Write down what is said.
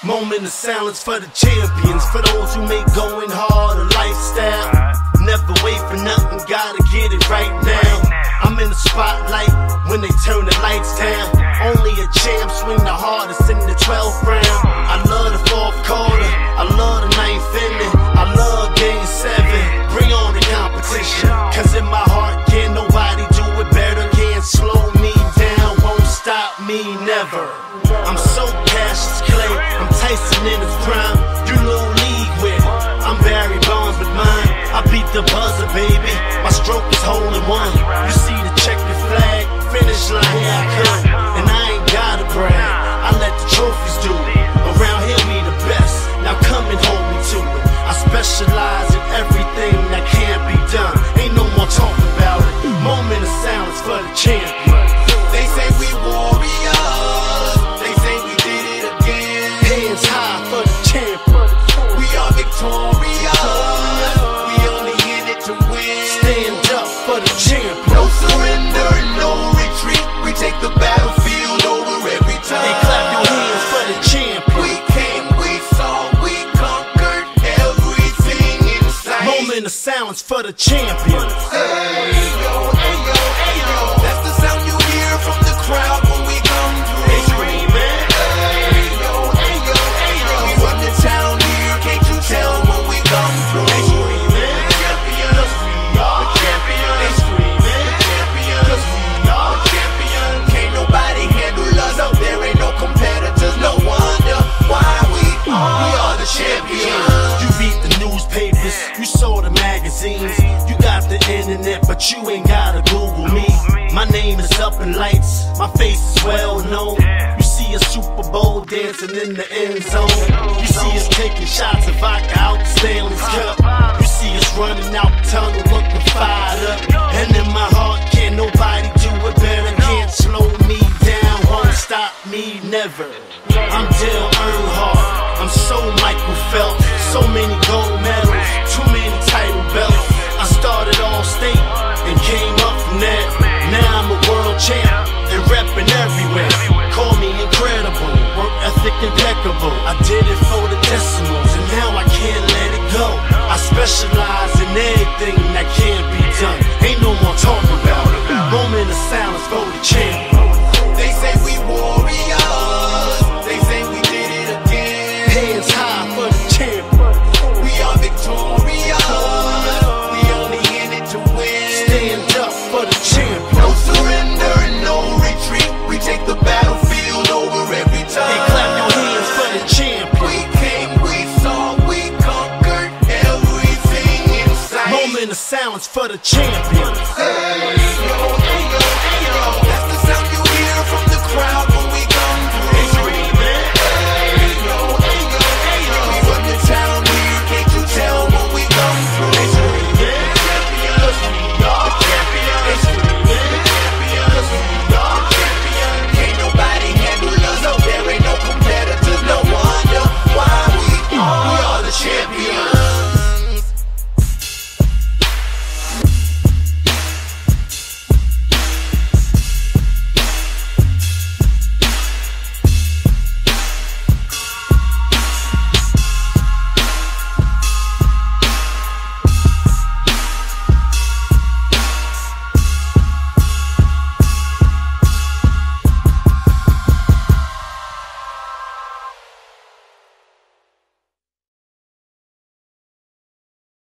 Moment of silence for the champions, for those who make going hard a lifestyle. Never wait for nothing, gotta get it right now. I'm in the spotlight when they turn the lights down. Only a champ swing the hardest in the 12th round. I love the fourth quarter, I love the ninth inning, I love game seven. Bring on the competition, cause in my heart, can't nobody do it better. Can't slow me down, won't stop me, never. I'm so I'm Tyson in his prime. You little league with, I'm Barry Bonds with mine. I beat the buzzer, baby. My stroke is hole in one. You see the checkered flag, finish line, here I come. And I ain't gotta brag, I let the trophies do it. Around here, we the best. Now come and hold me to it. I specialize for the champions. Ayo, ayo, ayo. That's the sound you hear from the crowd when we come through. They screaming. Ayo, ayo, ayo. We run the town here, can't you tell when we come through? They screaming. Champions, we are champions. They screaming. Champions, we are champions. Can't nobody handle us. There ain't no competitors. No wonder why we are. We are the champions. Newspapers, you saw the magazines, you got the internet, but you ain't gotta Google me. My name is up in lights, my face is well known. You see a Super Bowl dancing in the end zone. You see us taking shots of vodka out the Stanley's Cup. You see us running out the tunnel looking fired up. And in my heart, can't nobody I did it for the decimals champion.